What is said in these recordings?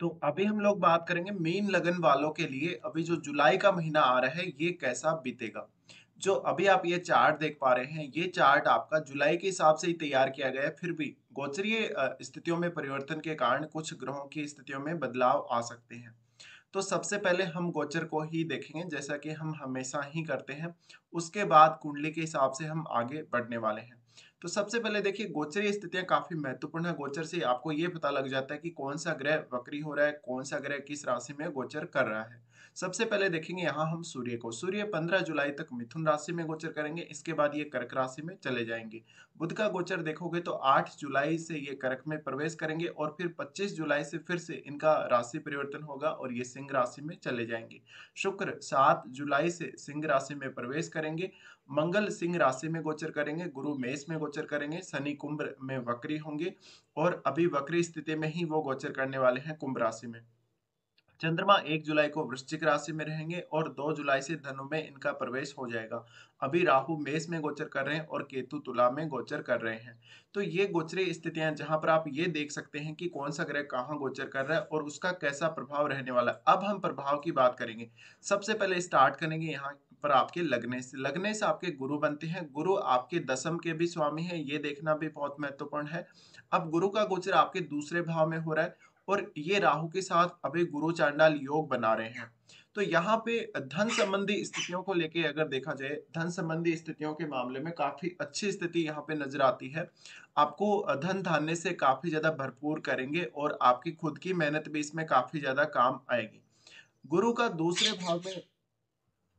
तो अभी हम लोग बात करेंगे मीन लगन वालों के लिए, अभी जो जुलाई का महीना आ रहा है, ये कैसा बीतेगा? जो अभी आप ये चार्ट देख पा रहे हैं, ये चार्ट आपका जुलाई के हिसाब से ही तैयार किया गया है, फिर भी गोचरीय स्थितियों में परिवर्तन के कारण कुछ ग्रहों की स्थितियों में बदलाव आ सकते हैं। तो सबसे पहले हम गोचर को ही देखेंगे, जैसा कि हम हमेशा ही करते हैं, उसके बाद कुंडली के हिसाब से हम आगे बढ़ने वाले हैं। तो सबसे पहले देखिए गोचरीय स्थितियाँ काफ़ी महत्वपूर्ण है। गोचर से आपको ये पता लग जाता है कि कौन सा ग्रह वक्री हो रहा है, कौन सा ग्रह किस राशि में गोचर कर रहा है। सबसे पहले देखेंगे यहाँ हम सूर्य को। सूर्य 15 जुलाई तक मिथुन राशि में गोचर करेंगे, इसके बाद ये कर्क राशि में चले जाएँगे। बुध का गोचर देखोगे तो 8 जुलाई से ये कर्क में प्रवेश करेंगे और फिर 25 जुलाई से फिर से इनका राशि परिवर्तन होगा और ये सिंह राशि में चले जाएँगे। शुक्र 7 जुलाई से सिंह राशि में प्रवेश करेंगे मंगल सिंह राशि में गोचर करेंगे, गुरु मेष में गोचर करेंगे, शनि कुंभ में वक्री होंगे और अभी वक्री स्थिति में ही वो गोचर करने वाले हैं कुंभ राशि में। चंद्रमा एक जुलाई को वृश्चिक राशि में रहेंगे और दो जुलाई से धनु में इनका प्रवेश हो जाएगा। अभी राहु मेष में गोचर कर रहे हैं और केतु तुला में गोचर कर रहे हैं। तो ये गोचरी स्थितियाँ जहाँ पर आप ये देख सकते हैं कि कौन सा ग्रह कहाँ गोचर कर रहा है और उसका कैसा प्रभाव रहने वाला है। अब हम प्रभाव की बात करेंगे। सबसे पहले स्टार्ट करेंगे यहाँ पर आपके लगने से लगने से आपके गुरु बनते हैं। गुरु आपके दसम के भी स्वामी है, ये देखना भी बहुत महत्वपूर्ण है। अब गुरु का गोचर आपके दूसरे भाव में हो रहा है और ये राहु के साथ अभी गुरु चांडाल योग बना रहे हैं। तो यहाँ पे धन संबंधी स्थितियों को लेके अगर देखा जाए, धन संबंधी स्थितियों के मामले में काफ़ी अच्छी स्थिति यहाँ पे नज़र आती है। आपको धन धान्य से काफ़ी ज़्यादा भरपूर करेंगे और आपकी खुद की मेहनत भी इसमें काफ़ी ज़्यादा काम आएगी। गुरु का दूसरे भाव में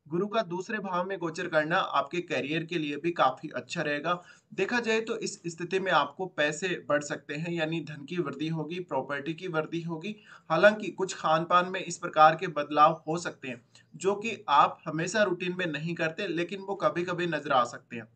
गुरु का दूसरे भाव में गोचर करना आपके करियर के लिए भी काफ़ी अच्छा रहेगा। देखा जाए तो इस स्थिति में आपको पैसे बढ़ सकते हैं, यानी धन की वृद्धि होगी प्रॉपर्टी की वृद्धि होगी। हालाँकि कुछ खान पान में इस प्रकार के बदलाव हो सकते हैं, जो कि आप हमेशा रूटीन में नहीं करते, लेकिन वो कभी कभी नज़र आ सकते हैं।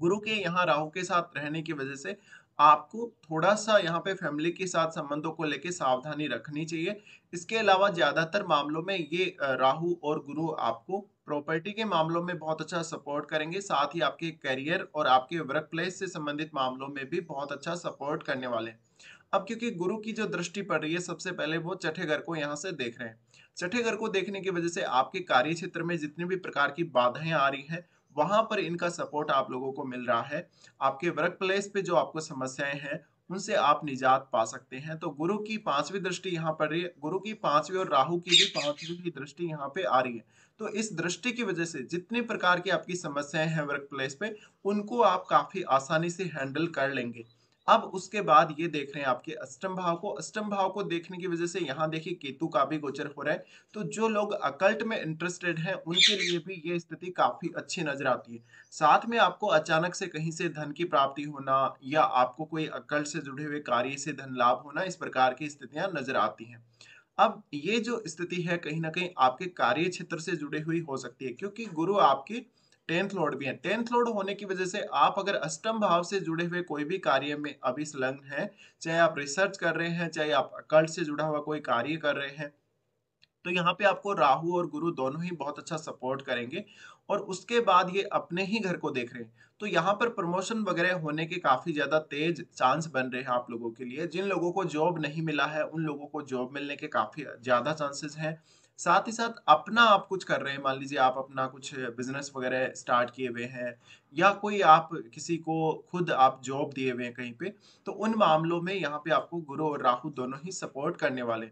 गुरु के यहाँ राहु के साथ रहने की वजह से आपको थोड़ा सा यहाँ पे फैमिली के साथ संबंधों को लेके सावधानी रखनी चाहिए। इसके अलावा ज़्यादातर मामलों में ये राहु और गुरु आपको प्रॉपर्टी के मामलों में बहुत अच्छा सपोर्ट करेंगे। साथ ही आपके करियर और आपके वर्क प्लेस से संबंधित मामलों में भी बहुत अच्छा सपोर्ट करने वाले हैं। अब क्योंकि गुरु की जो दृष्टि पड़ रही है, सबसे पहले वो छठे घर को यहाँ से देख रहे हैं। छठे घर को देखने की वजह से आपके कार्य क्षेत्र में जितनी भी प्रकार की बाधाएँ आ रही हैं वहाँ पर इनका सपोर्ट आप लोगों को मिल रहा है। आपके वर्क प्लेस पे जो आपको समस्याएँ हैं, उनसे आप निजात पा सकते हैं। तो गुरु की पांचवी दृष्टि यहाँ पर रही है। गुरु की पांचवी और राहु की भी पांचवी की दृष्टि यहाँ पे आ रही है। तो इस दृष्टि की वजह से जितने प्रकार की आपकी समस्याएँ हैं वर्क प्लेस पे, उनको आप काफ़ी आसानी से हैंडल कर लेंगे। अब उसके बाद ये देख रहे हैं आपके अष्टम भाव को। अष्टम भाव को देखने की वजह से यहाँ देखिए केतु का भी गोचर हो रहा है। तो जो लोग अकल्ट में इंटरेस्टेड हैं, उनके लिए भी ये स्थिति काफ़ी अच्छी नज़र आती है। साथ में आपको अचानक से कहीं से धन की प्राप्ति होना या आपको कोई अकल्ट से जुड़े हुए कार्य से धन लाभ होना, इस प्रकार की स्थितियाँ नज़र आती हैं। अब ये जो स्थिति है, कहीं ना कहीं आपके कार्य क्षेत्र से जुड़ी हुई हो सकती है, क्योंकि गुरु आपके टेंथ लॉर्ड भी है। टेंथ लॉर्ड होने की वजह से आप अगर अष्टम भाव से जुड़े हुए कोई भी कार्य में अभी संलग्न है, चाहे आप रिसर्च कर रहे हैं, चाहे आप अकल्ट से जुड़ा हुआ कोई कार्य कर रहे हैं तो यहाँ पे आपको राहु और गुरु दोनों ही बहुत अच्छा सपोर्ट करेंगे। और उसके बाद ये अपने ही घर को देख रहे हैं। तो यहाँ पर प्रमोशन वगैरह होने के काफ़ी ज़्यादा तेज चांस बन रहे हैं आप लोगों के लिए। जिन लोगों को जॉब नहीं मिला है, उन लोगों को जॉब मिलने के काफ़ी ज़्यादा चांसेस हैं। साथ ही साथ अपना आप कुछ कर रहे हैं, मान लीजिए आप अपना कुछ बिज़नेस वगैरह स्टार्ट किए हुए हैं, या कोई आप किसी को खुद आप जॉब दिए हुए हैं कहीं पे तो उन मामलों में यहाँ पे आपको गुरु और राहु दोनों ही सपोर्ट करने वाले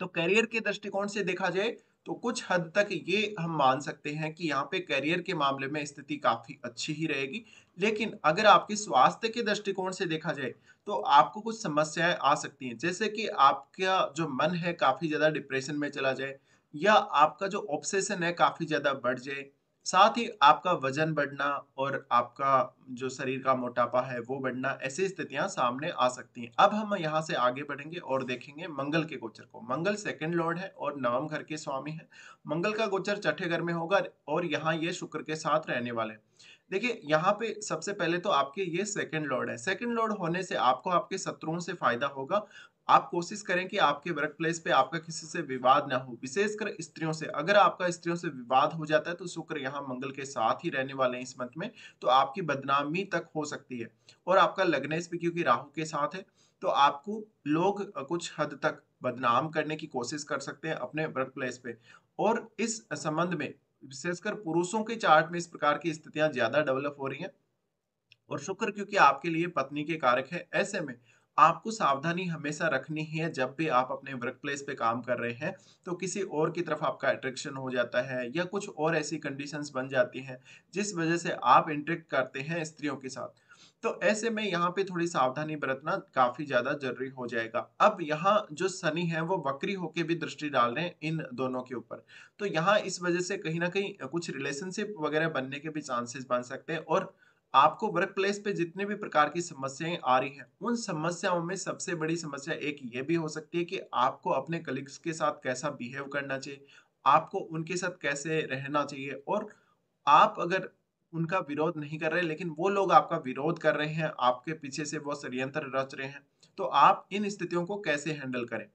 तो करियर के दृष्टिकोण से देखा जाए तो कुछ हद तक ये हम मान सकते हैं कि यहाँ पे करियर के मामले में स्थिति काफ़ी अच्छी ही रहेगी। लेकिन अगर आपके स्वास्थ्य के दृष्टिकोण से देखा जाए तो आपको कुछ समस्याएँ आ सकती हैं। जैसे कि आपका जो मन है काफ़ी ज़्यादा डिप्रेशन में चला जाए या आपका जो ऑब्सेशन है काफ़ी ज़्यादा बढ़ जाए साथ ही आपका वज़न बढ़ना और आपका जो शरीर का मोटापा है, वो बढ़ना, ऐसी स्थितियाँ सामने आ सकती हैं। अब हम यहाँ से आगे बढ़ेंगे और देखेंगे मंगल के गोचर को। मंगल सेकंड लॉर्ड है और नवम घर के स्वामी है। मंगल का गोचर छठे घर में होगा और यहाँ ये शुक्र के साथ रहने वाले देखिए, यहाँ पे सबसे पहले तो आपके ये सेकंड लॉर्ड है। सेकंड लॉर्ड होने से आपको आपके शत्रुओं से फ़ायदा होगा। आप कोशिश करें कि आपके वर्क प्लेस पे आपका किसी से विवाद ना हो, विशेषकर स्त्रियों से। अगर आपका स्त्रियों से विवाद हो जाता है तो शुक्र यहाँ मंगल के साथ ही रहने वाले हैं इस मंथ में तो आपकी बदनामी तक हो सकती है। और आपका लग्नेश भी क्योंकि राहु के साथ है तो आपको लोग कुछ हद तक बदनाम करने की कोशिश कर सकते हैं अपने वर्क प्लेस पे। और इस संबंध में विशेषकर पुरुषों के चार्ट में इस प्रकार की स्थितियाँ ज़्यादा डेवलप हो रही हैं। और शुक्र क्योंकि आपके लिए पत्नी के कारक है, ऐसे में आपको सावधानी हमेशा रखनी है जब भी आप अपने वर्क प्लेस पे काम कर रहे हैं तो किसी और की तरफ़ आपका अट्रैक्शन हो जाता है या कुछ और ऐसी कंडीशंस बन जाती हैं, जिस वजह से आप इंटरेक्ट करते हैं स्त्रियों के साथ। तो ऐसे में यहाँ पे थोड़ी सावधानी बरतना काफ़ी ज़्यादा ज़रूरी हो जाएगा। अब यहाँ जो शनि है, वो वक्री होके भी दृष्टि डाल रहे हैं इन दोनों के ऊपर। तो यहाँ इस वजह से कहीं ना कहीं कुछ रिलेशनशिप वगैरह बनने के भी चांसेस बन सकते हैं और आपको वर्क प्लेस पे जितने भी प्रकार की समस्याएँ आ रही हैं, उन समस्याओं में सबसे बड़ी समस्या एक ये भी हो सकती है कि आपको अपने कलीग्स के साथ कैसा बिहेव करना चाहिए, आपको उनके साथ कैसे रहना चाहिए और आप अगर उनका विरोध नहीं कर रहे, लेकिन वो लोग आपका विरोध कर रहे हैं, आपके पीछे से वो षडयंत्र रच रहे हैं तो आप इन स्थितियों को कैसे हैंडल करें?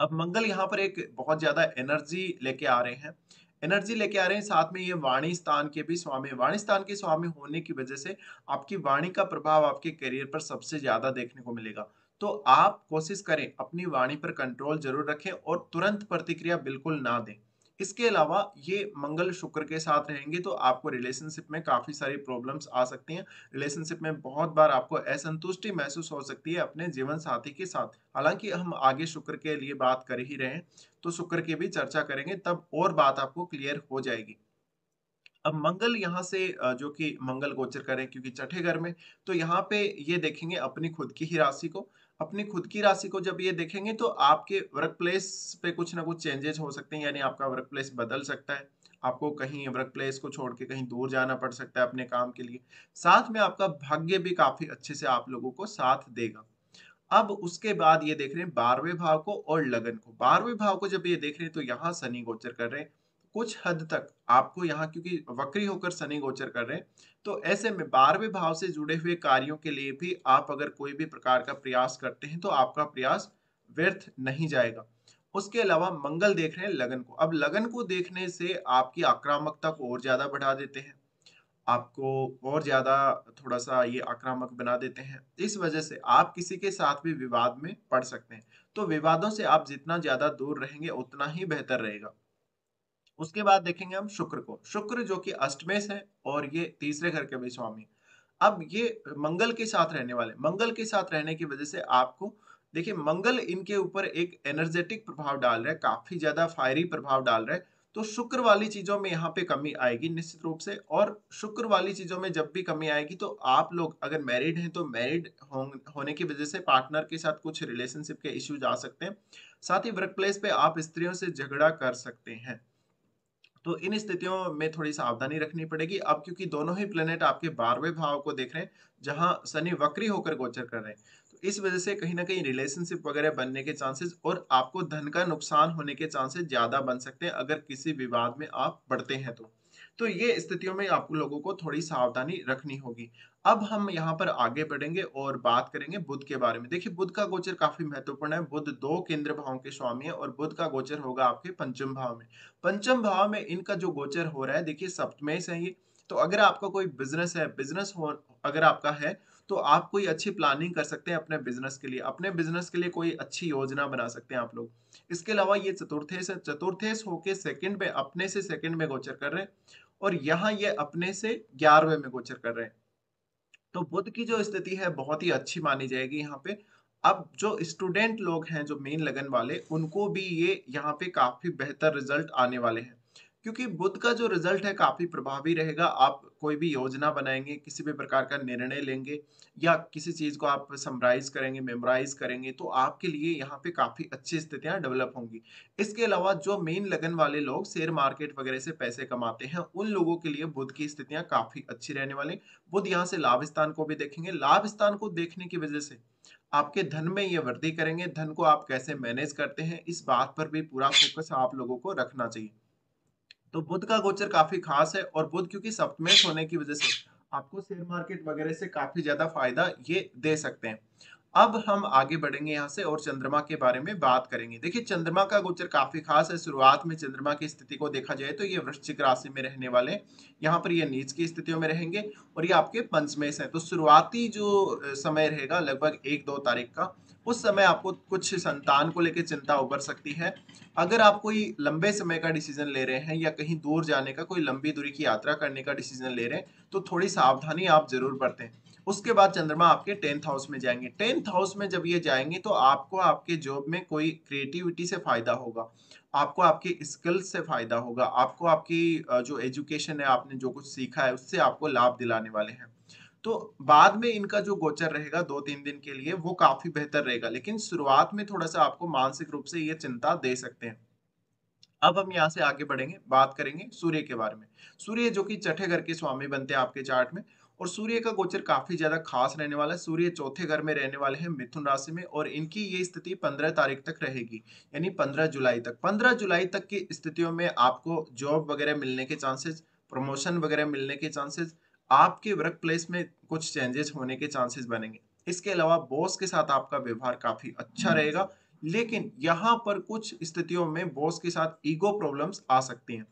अब मंगल यहाँ पर एक बहुत ज़्यादा एनर्जी लेके आ रहे हैं, एनर्जी लेके आ रहे हैं, साथ में ये वाणी स्थान के भी स्वामी वाणी स्थान के स्वामी होने की वजह से आपकी वाणी का प्रभाव आपके करियर पर सबसे ज़्यादा देखने को मिलेगा। तो आप कोशिश करें, अपनी वाणी पर कंट्रोल ज़रूर रखें और तुरंत प्रतिक्रिया बिल्कुल ना दें। इसके अलावा ये मंगल शुक्र के साथ रहेंगे तो आपको रिलेशनशिप में काफ़ी सारी प्रॉब्लम्स आ सकती हैं। रिलेशनशिप में बहुत बार आपको असंतुष्टि महसूस हो सकती है अपने जीवन साथी के साथ। हालाँकि हम आगे शुक्र के लिए बात कर ही रहे हैं तो शुक्र की भी चर्चा करेंगे, तब और बात आपको क्लियर हो जाएगी। अब मंगल यहाँ से जो कि मंगल गोचर करें क्योंकि छठे घर में तो यहाँ पे ये देखेंगे अपनी खुद की ही राशि को। अपनी खुद की राशि को जब ये देखेंगे तो आपके वर्क प्लेस पे कुछ ना कुछ चेंजेस हो सकते हैं, यानी आपका वर्क प्लेस बदल सकता है। आपको कहीं वर्क प्लेस को छोड़ के कहीं दूर जाना पड़ सकता है अपने काम के लिए। साथ में आपका भाग्य भी काफ़ी अच्छे से आप लोगों को साथ देगा। अब उसके बाद ये देख रहे हैं बारहवें भाव को और लगन को। बारहवें भाव को जब ये देख रहे हैं तो यहाँ शनि गोचर कर रहे हैं। कुछ हद तक आपको यहाँ क्योंकि वक्री होकर शनि गोचर कर रहे हैं तो ऐसे में बारहवें भाव से जुड़े हुए कार्यों के लिए भी आप अगर कोई भी प्रकार का प्रयास करते हैं तो आपका प्रयास व्यर्थ नहीं जाएगा। उसके अलावा मंगल देख रहे हैं, लगन को। अब लगन को देखने से आपकी आक्रामकता को और ज़्यादा बढ़ा देते हैं। आपको और ज़्यादा थोड़ा सा ये आक्रामक बना देते हैं। इस वजह से आप किसी के साथ भी विवाद में पड़ सकते हैं। तो विवादों से आप जितना ज़्यादा दूर रहेंगे, उतना ही बेहतर रहेगा। उसके बाद देखेंगे हम शुक्र को। शुक्र जो कि अष्टमेश है और ये तीसरे घर के भी स्वामी अब ये मंगल के साथ रहने वाले, मंगल के साथ रहने की वजह से आपको, देखिए मंगल इनके ऊपर एक एनर्जेटिक प्रभाव डाल रहा है, काफ़ी ज़्यादा फायरी प्रभाव डाल रहा है तो शुक्र वाली चीज़ों में यहाँ पे कमी आएगी निश्चित रूप से और शुक्र वाली चीज़ों में जब भी कमी आएगी तो आप लोग अगर मैरिड हैं तो मैरिड होने की वजह से पार्टनर के साथ कुछ रिलेशनशिप के इश्यूज़ आ सकते हैं। साथ ही वर्क प्लेस पे आप स्त्रियों से झगड़ा कर सकते हैं। तो इन स्थितियों में थोड़ी सावधानी रखनी पड़ेगी। अब क्योंकि दोनों ही प्लेनेट आपके बारहवें भाव को देख रहे हैं, जहाँ शनि वक्री होकर गोचर कर रहे हैं तो इस वजह से कहीं ना कहीं रिलेशनशिप वगैरह बनने के चांसेस और आपको धन का नुकसान होने के चांसेस ज़्यादा बन सकते हैं, अगर किसी विवाद में आप बढ़ते हैं तो। तो ये स्थितियों में आप लोगों को थोड़ी सावधानी रखनी होगी। अब हम यहाँ पर आगे बढ़ेंगे और बात करेंगे बुद्ध के बारे में। देखिए, बुद्ध का गोचर काफ़ी महत्वपूर्ण है। बुद्ध दो केंद्र भावों के स्वामी है और बुद्ध का गोचर होगा आपके पंचम भाव में। पंचम भाव में इनका जो गोचर हो रहा है, देखिए सप्तमेश है। ये तो अगर आपका कोई बिज़नेस है, बिज़नेस हो, अगर आपका है तो आप कोई अच्छी प्लानिंग कर सकते हैं अपने बिज़नेस के लिए। अपने बिज़नेस के लिए कोई अच्छी योजना बना सकते हैं आप लोग। इसके अलावा ये चतुर्थेश है। चतुर्थेश होके सेकंड में, अपने से सेकंड में गोचर कर रहे हैं और यहाँ ये अपने से ग्यारहवें में गोचर कर रहे हैं। तो बुद्ध की जो स्थिति है बहुत ही अच्छी मानी जाएगी यहाँ पे। अब जो स्टूडेंट लोग हैं, जो मेन लगन वाले, उनको भी ये यहाँ पे काफ़ी बेहतर रिज़ल्ट आने वाले हैं। क्योंकि बुद्ध का जो रिज़ल्ट है काफ़ी प्रभावी रहेगा। आप कोई भी योजना बनाएँगे, किसी भी प्रकार का निर्णय लेंगे या किसी चीज़ को आप समराइज करेंगे मेमोराइज करेंगे तो आपके लिए यहाँ पे काफ़ी अच्छी स्थितियाँ डेवलप होंगी। इसके अलावा जो मेन लगन वाले लोग शेयर मार्केट वगैरह से पैसे कमाते हैं, उन लोगों के लिए बुद्ध की स्थितियाँ काफ़ी अच्छी रहने वाली। बुद्ध यहाँ से लाभ स्थान को भी देखेंगे। लाभ स्थान को देखने की वजह से आपके धन में ये वृद्धि करेंगे। धन को आप कैसे मैनेज करते हैं, इस बात पर भी पूरा फोकस आप लोगों को रखना चाहिए। तो बुद्ध का गोचर काफ़ी खास है और बुद्ध क्योंकि सप्तमेश होने की वजह से आपको शेयर मार्केट वगैरह से काफ़ी ज़्यादा फ़ायदा ये दे सकते हैं। अब हम आगे बढ़ेंगे यहाँ से और चंद्रमा के बारे में बात करेंगे। देखिए, चंद्रमा का गोचर काफ़ी खास है। शुरुआत में चंद्रमा की स्थिति को देखा जाए तो ये वृश्चिक राशि में रहने वाले यहाँ पर ये नीच की स्थितियों में रहेंगे और ये आपके पंचमेश है। तो शुरुआती जो समय रहेगा लगभग एक दो तारीख का, उस समय आपको कुछ संतान को लेकर चिंता उभर सकती है। अगर आप कोई लंबे समय का डिसीज़न ले रहे हैं या कहीं दूर जाने का, कोई लंबी दूरी की यात्रा करने का डिसीज़न ले रहे हैं तो थोड़ी सावधानी आप ज़रूर बरतें। उसके बाद चंद्रमा आपके टेंथ हाउस में जाएँगे। टेंथ हाउस में जब ये जाएँगे तो आपको आपके जॉब में कोई क्रिएटिविटी से फ़ायदा होगा। आपको आपकी स्किल्स से फ़ायदा होगा। आपको आपकी जो एजुकेशन है, आपने जो कुछ सीखा है, उससे आपको लाभ दिलाने वाले हैं। तो बाद में इनका जो गोचर रहेगा दो तीन दिन के लिए, वो काफ़ी बेहतर रहेगा। लेकिन शुरुआत में थोड़ा सा आपको मानसिक रूप से ये चिंता दे सकते हैं। अब हम यहाँ से आगे बढ़ेंगे, बात करेंगे सूर्य के बारे में। सूर्य जो कि छठे घर के स्वामी बनते हैं आपके चार्ट में और सूर्य का गोचर काफ़ी ज़्यादा खास रहने वाला है। सूर्य चौथे घर में रहने वाले हैं मिथुन राशि में और इनकी ये स्थिति पंद्रह तारीख तक रहेगी यानी पंद्रह जुलाई तक। पंद्रह जुलाई तक की स्थितियों में आपको जॉब वगैरह मिलने के चांसेस प्रमोशन वगैरह मिलने के चांसेस आपके वर्क प्लेस में कुछ चेंजेस होने के चांसेस बनेंगे। इसके अलावा बॉस के साथ आपका व्यवहार काफ़ी अच्छा रहेगा लेकिन यहाँ पर कुछ स्थितियों में बॉस के साथ ईगो प्रॉब्लम्स आ सकती हैं।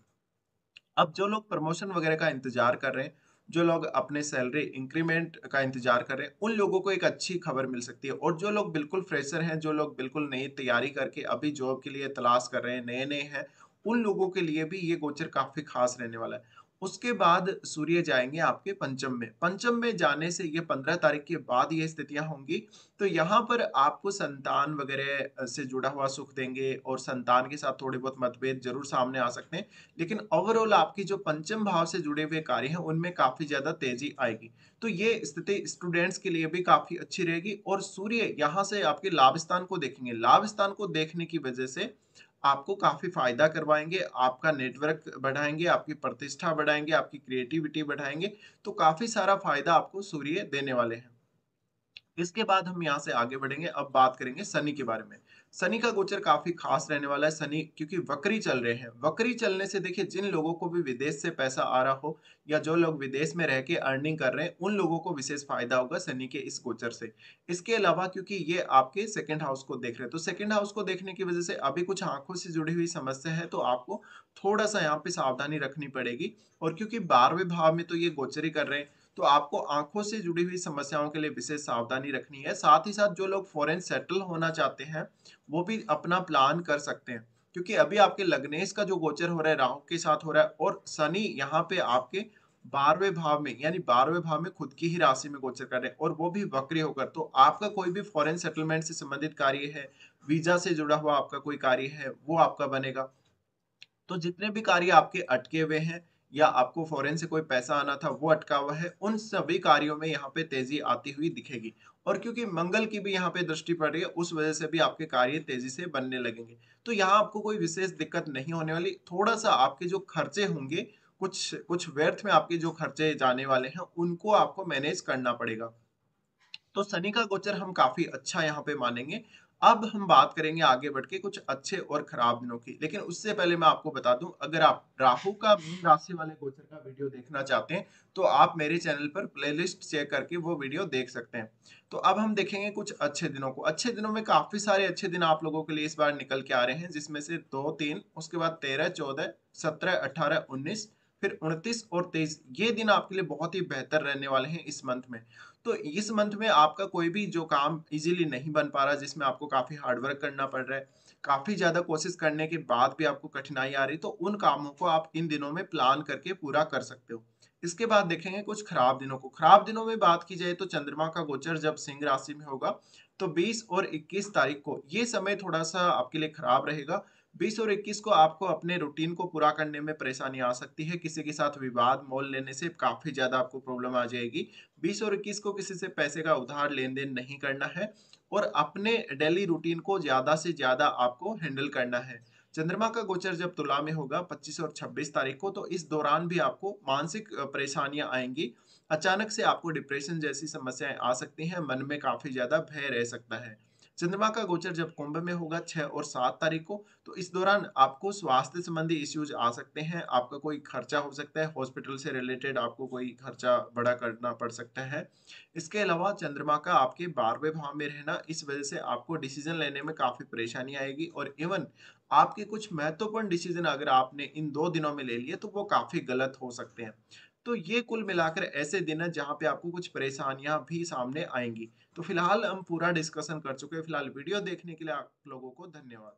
अब जो लोग प्रमोशन वगैरह का इंतज़ार कर रहे हैं जो लोग अपने सैलरी इंक्रीमेंट का इंतज़ार कर रहे हैं, उन लोगों को एक अच्छी खबर मिल सकती है। और जो लोग बिल्कुल फ्रेशर हैं, जो लोग बिल्कुल नई तैयारी करके अभी जॉब के लिए तलाश कर रहे हैं नए नए हैं, उन लोगों के लिए भी ये गोचर काफ़ी खास रहने वाला है। उसके बाद सूर्य जाएँगे आपके पंचम में। पंचम में जाने से ये पंद्रह तारीख के बाद ये स्थितियाँ होंगी। तो यहाँ पर आपको संतान वगैरह से जुड़ा हुआ सुख देंगे और संतान के साथ थोड़े बहुत मतभेद ज़रूर सामने आ सकते हैं। लेकिन ओवरऑल आपकी जो पंचम भाव से जुड़े हुए कार्य हैं, उनमें काफ़ी ज़्यादा तेज़ी आएगी। तो ये स्थिति स्टूडेंट्स के लिए भी काफ़ी अच्छी रहेगी और सूर्य यहाँ से आपके लाभ स्थान को देखेंगे। लाभ स्थान को देखने की वजह से आपको काफ़ी फ़ायदा करवाएँगे, आपका नेटवर्क बढ़ाएँगे, आपकी प्रतिष्ठा बढ़ाएँगे, आपकी क्रिएटिविटी बढ़ाएँगे तो काफ़ी सारा फ़ायदा आपको सूर्य देने वाले हैं। इसके बाद हम यहाँ से आगे बढ़ेंगे, अब बात करेंगे शनि के बारे में। शनि का गोचर काफ़ी खास रहने वाला है शनि क्योंकि वक्री चल रहे हैं। वक्री चलने से देखिए, जिन लोगों को भी विदेश से पैसा आ रहा हो, या जो लोग विदेश में रह के अर्निंग कर रहे हैं, उन लोगों को विशेष फ़ायदा होगा शनि के इस गोचर से। इसके अलावा क्योंकि ये आपके सेकेंड हाउस को देख रहे हैं तो सेकेंड हाउस को देखने की वजह से अभी कुछ आँखों से जुड़ी हुई समस्या है तो आपको थोड़ा सा यहाँ पे सावधानी रखनी पड़ेगी। और क्योंकि बारहवें भाव में तो ये गोचरी कर रहे हैं तो आपको आँखों से जुड़ी हुई समस्याओं के लिए विशेष सावधानी रखनी है। साथ ही साथ जो लोग फॉरेन सेटल होना चाहते हैं, वो भी अपना प्लान कर सकते हैं। क्योंकि अभी आपके लग्नेश का जो गोचर हो रहा है, राहु के साथ हो रहा है और शनि यहाँ पे आपके बारहवें भाव में, यानी बारहवें भाव में खुद की ही राशि में गोचर कर रहे हैं और वो भी वक्री होकर। तो आपका कोई भी फॉरेन सेटलमेंट से संबंधित कार्य है वीज़ा से जुड़ा हुआ आपका कोई कार्य है, वो आपका बनेगा। तो जितने भी कार्य आपके अटके हुए हैं या आपको फॉरेन से कोई पैसा आना था, वो अटका हुआ है, उन सभी कार्यों में यहाँ पे तेज़ी आती हुई दिखेगी। और क्योंकि मंगल की भी यहाँ पे दृष्टि पड़ रही है, उस वजह से भी आपके कार्य तेज़ी से बनने लगेंगे। तो यहाँ आपको कोई विशेष दिक्कत नहीं होने वाली। थोड़ा सा आपके जो खर्चे होंगे, कुछ कुछ व्यर्थ में आपके जो खर्चे जाने वाले हैं, उनको आपको मैनेज करना पड़ेगा। तो शनि का गोचर हम काफ़ी अच्छा यहाँ पे मानेंगे। अब हम बात करेंगे आगे बढ़ के कुछ अच्छे और खराब दिनों की। लेकिन उससे पहले मैं आपको बता दूँ, अगर आप राहु का मीन राशि वाले गोचर का वीडियो देखना चाहते हैं तो आप मेरे चैनल पर प्लेलिस्ट चेक करके वो वीडियो देख सकते हैं। तो अब हम देखेंगे कुछ अच्छे दिनों को। अच्छे दिनों में काफ़ी सारे अच्छे दिन आप लोगों के लिए इस बार निकल के आ रहे हैं, जिसमें से दो तीन, उसके बाद तेरह, चौदह, सत्रह, अठारह, उन्नीस फिर उनतीस और तेईस, ये दिन आपके लिए बहुत ही बेहतर रहने वाले हैं इस मंथ में। तो इस मंथ में आपका कोई भी जो काम इजीली नहीं बन पा रहा, जिसमें आपको काफ़ी हार्डवर्क करना पड़ रहा है, काफ़ी ज़्यादा कोशिश करने के बाद भी आपको कठिनाई आ रही तो उन कामों को आप इन दिनों में प्लान करके पूरा कर सकते हो। इसके बाद देखेंगे कुछ खराब दिनों को। खराब दिनों में बात की जाए तो चंद्रमा का गोचर जब सिंह राशि में होगा तो 20 और 21 तारीख को, ये समय थोड़ा सा आपके लिए खराब रहेगा बीस और इक्कीस को आपको अपने रूटीन को पूरा करने में परेशानी आ सकती है। किसी के साथ विवाद मोल लेने से काफ़ी ज़्यादा आपको प्रॉब्लम आ जाएगी। बीस और इक्कीस को किसी से पैसे का उधार लेन देन नहीं करना है और अपने डेली रूटीन को ज़्यादा से ज़्यादा आपको हैंडल करना है। चंद्रमा का गोचर जब तुला में होगा 25 और 26 तारीख को तो इस दौरान भी आपको मानसिक परेशानियाँ आएँगी। अचानक से आपको डिप्रेशन जैसी समस्याएँ आ सकती हैं। मन में काफ़ी ज़्यादा भय रह सकता है। चंद्रमा का गोचर जब कुंभ में होगा छह और सात तारीख को तो इस दौरान आपको स्वास्थ्य संबंधी इश्यूज़ आ सकते हैं, आपका कोई खर्चा हो सकता है हॉस्पिटल से रिलेटेड आपको कोई खर्चा बड़ा करना पड़ सकता है। इसके अलावा चंद्रमा का आपके बारहवें भाव में रहना, इस वजह से आपको डिसीज़न लेने में काफ़ी परेशानी आएगी और इवन आपके कुछ महत्वपूर्ण डिसीज़न अगर आपने इन दो दिनों में ले लिए तो वो काफ़ी गलत हो सकते हैं। तो ये कुल मिलाकर ऐसे दिन है जहाँ पे आपको कुछ परेशानियाँ भी सामने आएँगी तो फ़िलहाल हम पूरा डिस्कशन कर चुके हैं। फ़िलहाल वीडियो देखने के लिए आप लोगों को धन्यवाद।